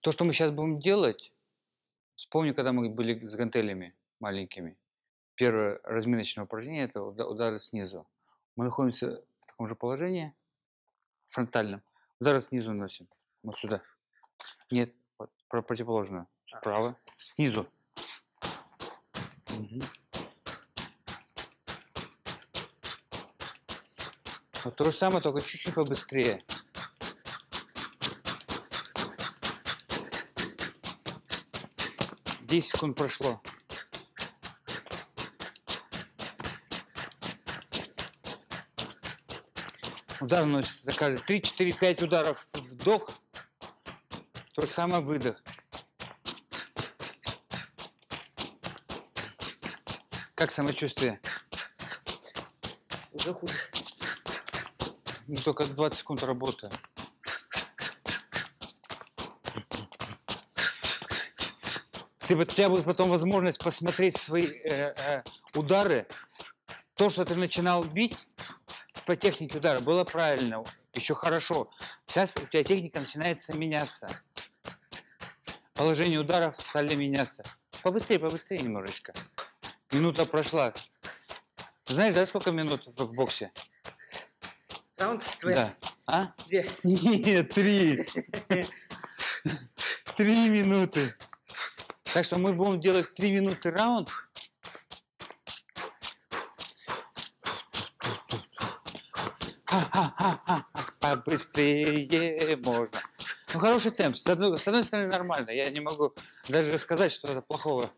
То, что мы сейчас будем делать, вспомни, когда мы были с гантелями маленькими. Первое разминочное упражнение – это удары снизу. Мы находимся в таком же положении, фронтальном. Удары снизу носим. Вот сюда. Нет, вот, противоположную. Справа. Снизу. Угу. Вот то же самое, только чуть-чуть побыстрее. Десять секунд прошло. Удар носится каждый. 3, 4, 5 ударов вдох. То же самое выдох. Как самочувствие? Уже хуже. Ну, только 20 секунд Ты, у тебя будет потом возможность посмотреть свои э, э, удары. То, что ты начинал бить по технике удара, было правильно, еще хорошо. Сейчас у тебя техника начинается меняться. Положение ударов стали меняться. Побыстрее, побыстрее немножечко. Минута прошла. Знаешь, да, сколько минут в боксе? Раунд? Твоя? Да. А? Две. Нет, три. Три минуты. Так что мы будем делать три минуты раунд. Побыстрее можно. Ну, хороший темп. С одной, с одной стороны, нормально. Я не могу даже сказать, что это плохого.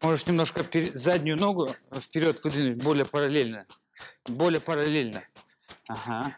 Можешь немножко заднюю ногу вперед выдвинуть, более параллельно. Более параллельно. Ага.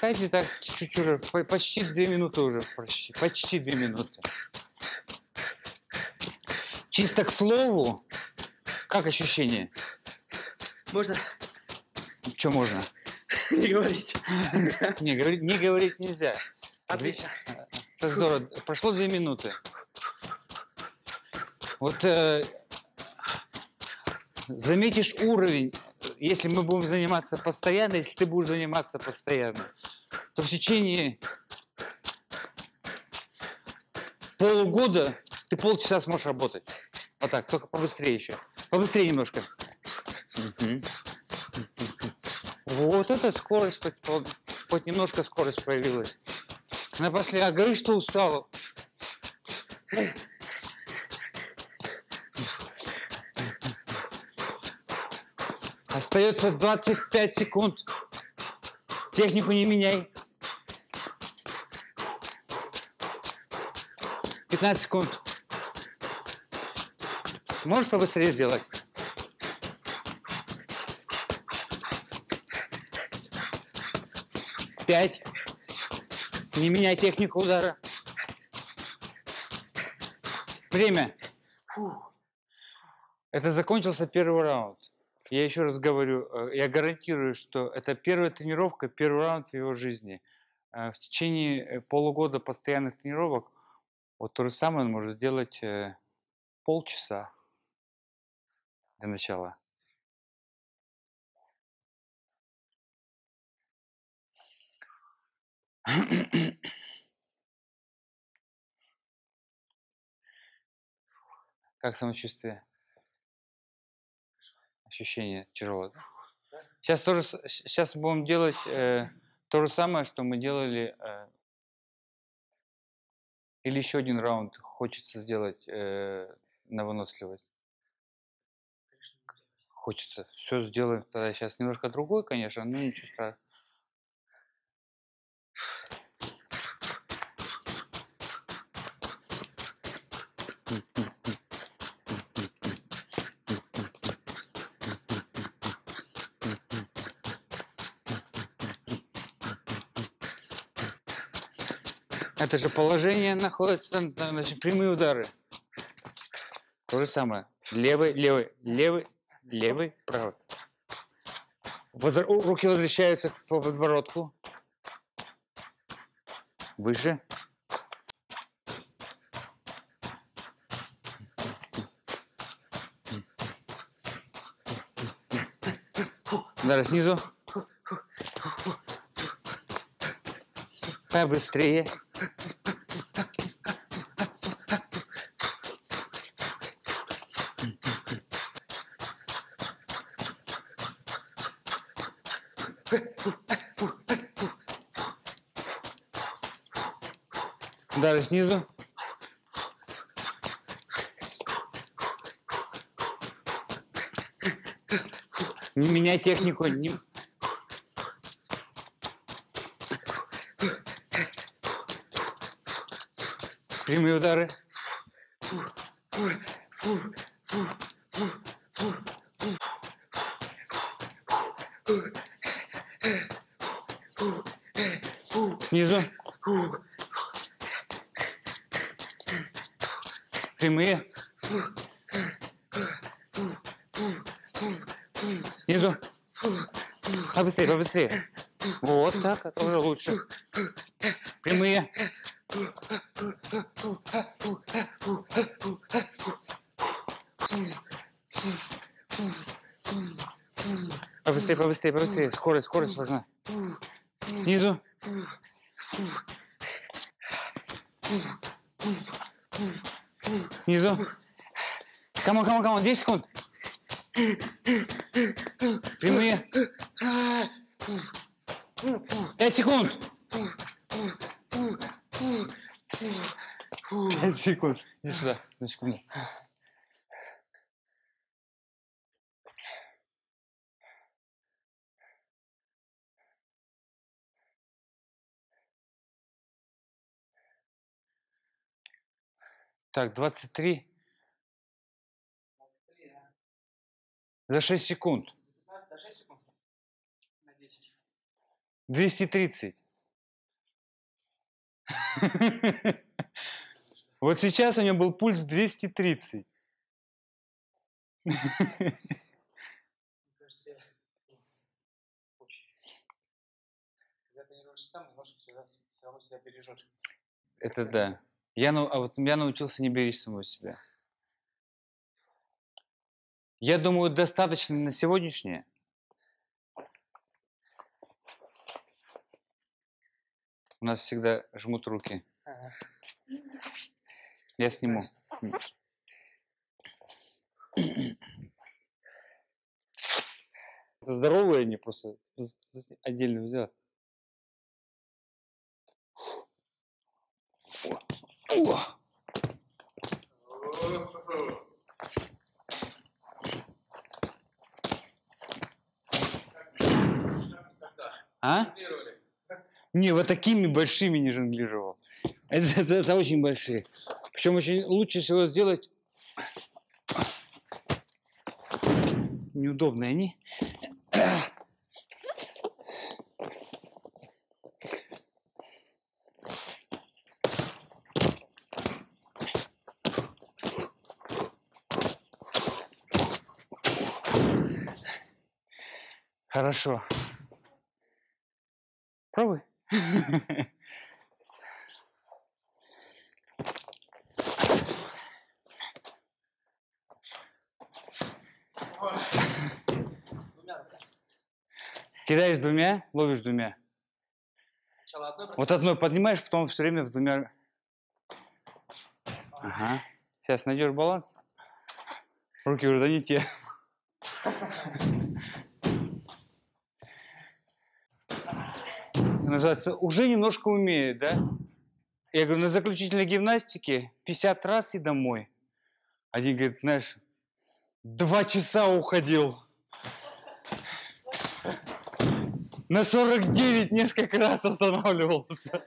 Кстати, так чуть-чуть уже, по- почти две минуты уже, почти, почти две минуты. Чисто к слову, как ощущение? Можно Что можно? не говорить. Не, говорить, не говорить нельзя. Отлично. Это здорово. Прошло две минуты. Вот э, заметишь уровень, если мы будем заниматься постоянно, если ты будешь заниматься постоянно, то в течение полугода ты полчаса сможешь работать. Вот так, только побыстрее еще. Побыстрее немножко. Вот эта скорость, хоть, хоть немножко скорость проявилась. Напоследок, а говоришь, что устал. Остается 25 секунд. Технику не меняй. 15 секунд. Можешь побыстрее сделать? Пять. Не меняй технику удара. Время. Это закончился первый раунд. Я еще раз говорю, э, я гарантирую, что это первая тренировка, первый раунд в его жизни. Э, В течение э, полугода постоянных тренировок вот то же самое он может сделать э, полчаса для начала. Как самочувствие? Ощущение тяжелое. Сейчас тоже, сейчас будем делать э, то же самое, что мы делали. э, или еще один раунд хочется сделать э, на выносливость. Хочется. Все сделаем тогда сейчас немножко другой, конечно, но ничего страшного. Это же положение находится, на- значит, прямые удары. То же самое. Левый, левый, левый, левый, правый. У- Руки возвращаются по подбородку. Выше. Удар снизу. Побыстрее. Удары снизу. Не меняй технику. Не... Прямые удары. Снизу. Прямые. Снизу. Побыстрее, побыстрее. Вот так, это уже лучше. Прямые. Побыстрее, побыстрее, побыстрее. Скорость, скорость важна. Снизу. Снизу. Come on, come on, come on. 10 секунд. Прямые. 5 секунд. 5 секунд. Иди сюда, на секунду. Так, 23 за 6 секунд. За 6 секунд. На 10. 230. Вот сейчас у него был пульс 230. Мне кажется, я ну, очень. Когда ты тренируешься сам, немножко всегда все равно себя бережешь. Это да. Я, нау- а вот я научился не беречь самого себя. Я думаю, достаточно на сегодняшнее. У нас всегда жмут руки. Ага. Я сниму. Это здоровые они просто з- з- отдельно взял. А? Не, вот такими большими не жонглировал. Это, это- это очень большие. Причем очень лучше всего сделать неудобные они. Хорошо. Пробуй. Кидаешь двумя, ловишь двумя. Сначала одной Вот одной поднимаешь, потом все время в двумя. Ага. Сейчас найдешь баланс. Руки уже да не те. Называется, уже немножко умеет, да? Я говорю, на заключительной гимнастике 50 раз и домой. Один говорит, знаешь, два часа уходил. На 49 несколько раз останавливался.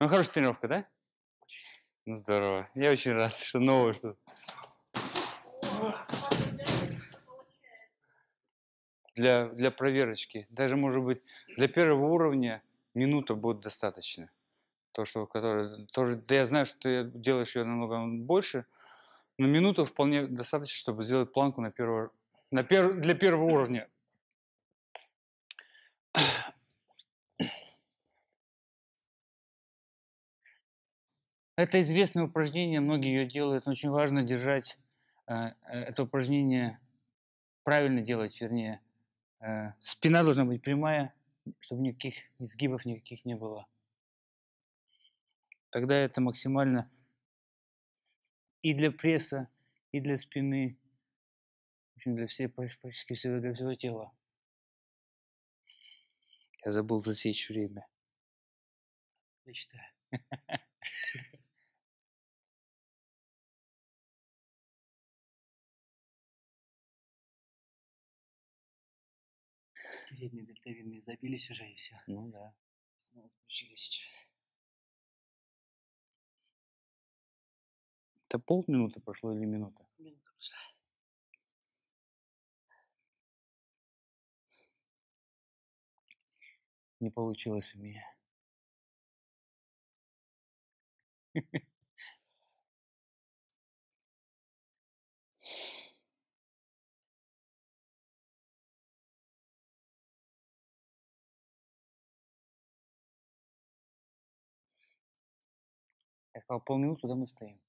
Ну, хорошая тренировка, да? Ну, здорово. Я очень рад, что новое что для, для проверочки. Даже, может быть, для первого уровня минута будет достаточно. То, что, которое, тоже, да я знаю, что ты делаешь ее намного больше, но минута вполне достаточно, чтобы сделать планку на первого, на пер, для первого уровня. Это известное упражнение, многие ее делают. Очень важно держать э, э, это упражнение правильно делать, вернее, спина должна быть прямая, чтобы никаких изгибов никаких не было. Тогда это максимально и для пресса, и для спины, в общем, для всей, практически всего, для всего тела. Я забыл засечь время. Мечта. Передние дельтовидные забились уже и все. Ну да. Снова включили сейчас. Это полминуты прошло или минута? Минута пошла. Не получилось у меня. сказал, полминуты, да мы стоим.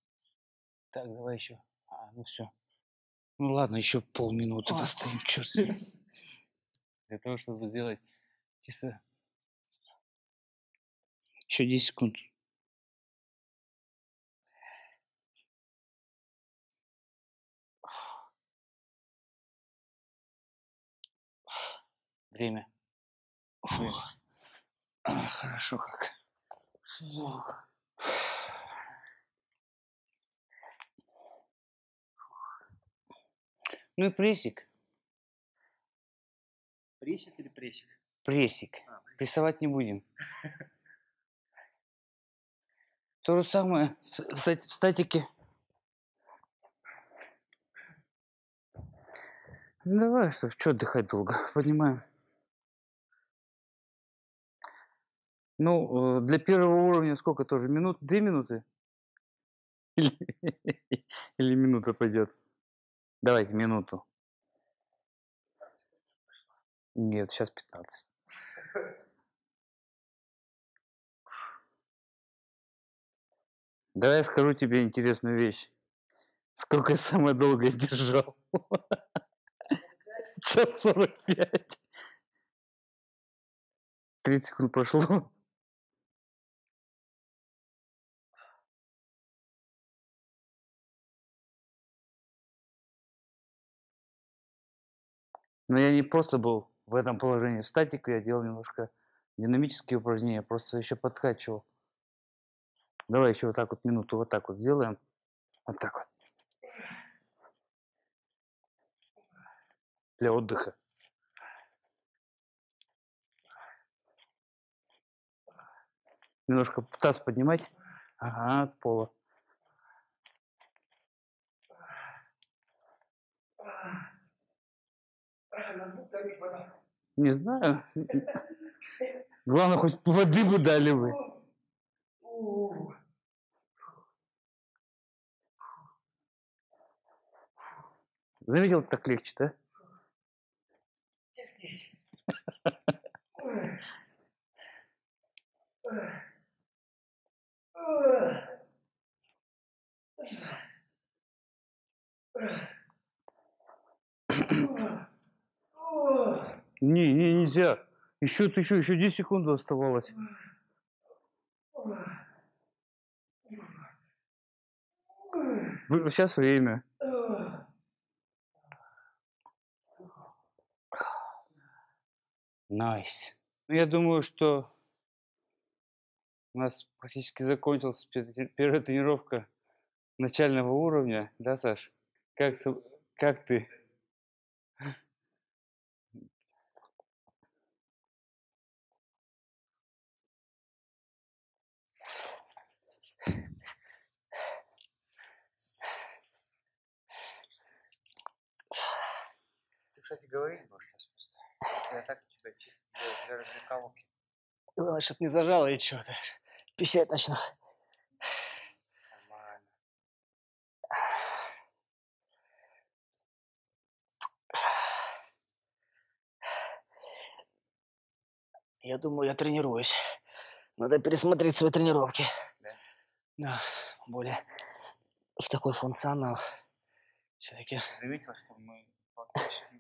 Так, давай еще. А, ну все. Ну ладно, еще полминуты А. постоим, черт. Для того, чтобы сделать чисто... Еще 10 секунд. Время. Время. А, хорошо как. Ну и прессик. Пресик или пресик? Прессик. А. Прессовать не будем. То же самое в статике. Ну, давай, что, что отдыхать долго? Поднимаем. Ну, э, для первого уровня сколько тоже? Минут? Две минуты? Или, или минута пойдет? Давайте минуту. Нет, сейчас 15. Давай я скажу тебе интересную вещь. Сколько я самое долгое держал? Час сорок пять. 30 секунд прошло. Но я не просто был в этом положении. Статику я делал немножко динамические упражнения, просто еще подкачивал. Давай еще вот так вот минуту, вот так вот сделаем. Вот так вот. Для отдыха. Немножко таз поднимать. Ага, от пола. Не знаю. Главное, хоть воды бы дали бы. Заметил, так легче, да? Не, не, нельзя. Еще, ты еще, еще 10 секунд оставалось. Сейчас время. Nice. Ну, я думаю, что у нас практически закончилась пе- первая тренировка начального уровня, да, Саш? Как, как ты? Кстати, говорить будешь сейчас просто. Я так тебя чисто для, для развлекаловки. Главное, чтоб не зажало и что-то. Пищать начну. Нормально. Я думаю, я тренируюсь. Надо пересмотреть свои тренировки. Да? Да, более в такой функционал. Все-таки заметил, что мы Фактически, э,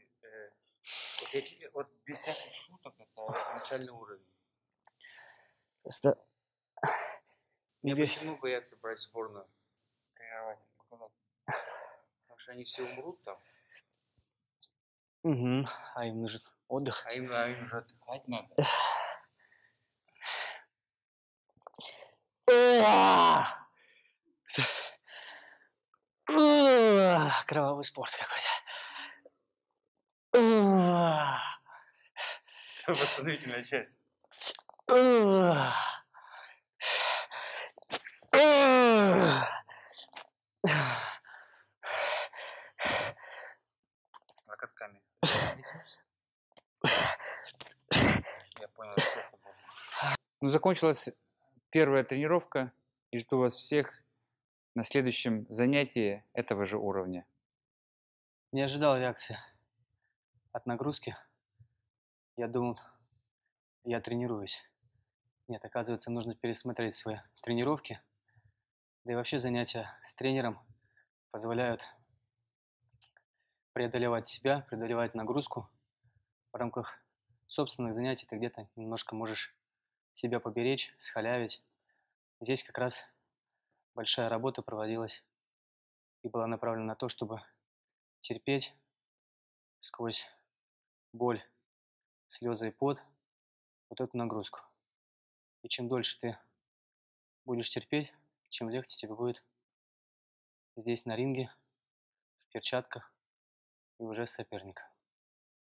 вот, эти, вот без всяких шуток это начальный уровень. Просто... Мне Мне- почему боятся брать сборную? Тренировать, показать? Потому что они все умрут там, Мгм. А им нужен отдых. а им, а им же отдыхать надо. Кровавый спорт какой-то. Восстановительная часть. Локотками. Я понял, что. Ну, закончилась первая тренировка, и жду вас всех на следующем занятии этого же уровня. Не ожидал реакции от нагрузки. Я думал, я тренируюсь. Нет, оказывается, нужно пересмотреть свои тренировки. Да и вообще занятия с тренером позволяют преодолевать себя, преодолевать нагрузку. В рамках собственных занятий ты где-то немножко можешь себя поберечь, схалявить. Здесь как раз большая работа проводилась и была направлена на то, чтобы терпеть сквозь боль, слезы и пот вот эту нагрузку. И чем дольше ты будешь терпеть, чем легче тебе будет здесь на ринге, в перчатках и уже соперника.